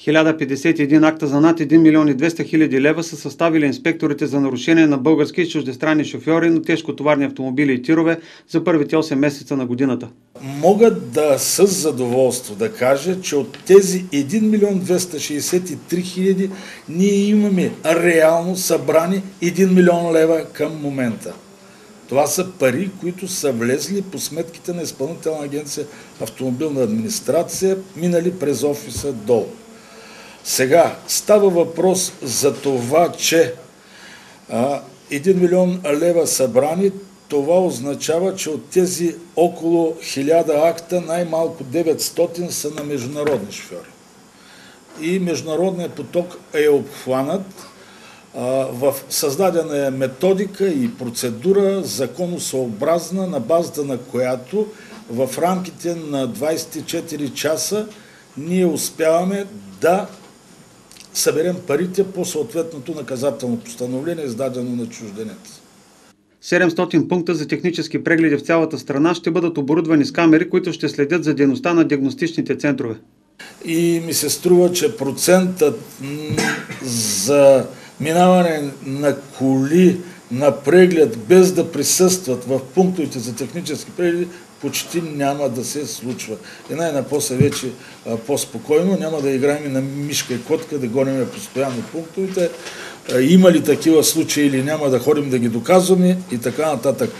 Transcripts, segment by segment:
1051 акта за над 1 милион и 200 хиляди лева са съставили инспекторите за нарушение на български и чуждестранни шофьори на тежкотоварни автомобили и тирове за първите 8 месеца на годината. Мога да с задоволство да кажа, че от тези 1 милион 263 хиляди ние имаме реално събрани 1 милион лева към момента. Това са пари, които са влезли по сметките на Изпълнителна агенция автомобилна администрация, минали през офиса долу. Сега става въпрос за това, че а, 1 милион лева събрани, това означава, че от тези около 1000 акта най-малко 900 са на международни шофьори. И международният поток е обхванат в създадена е методика и процедура законосъобразна, на базата на която в рамките на 24 часа ние успяваме да съберем парите по съответното наказателно постановление, издадено на чужденец. 700 пункта за технически прегледи в цялата страна ще бъдат оборудвани с камери, които ще следят за дейността на диагностичните центрове. И ми се струва, че процентът за минаване на коли на преглед без да присъстват в пунктовете за технически прегледи почти няма да се случва. И най-напосле вече по-спокойно, няма да играем на мишка и котка, да гоним постоянно пунктовете. Има ли такива случаи или няма да ходим да ги доказваме и така нататък.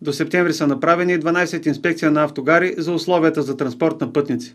До септември са направени 12 инспекция на автогари за условията за транспорт на пътници.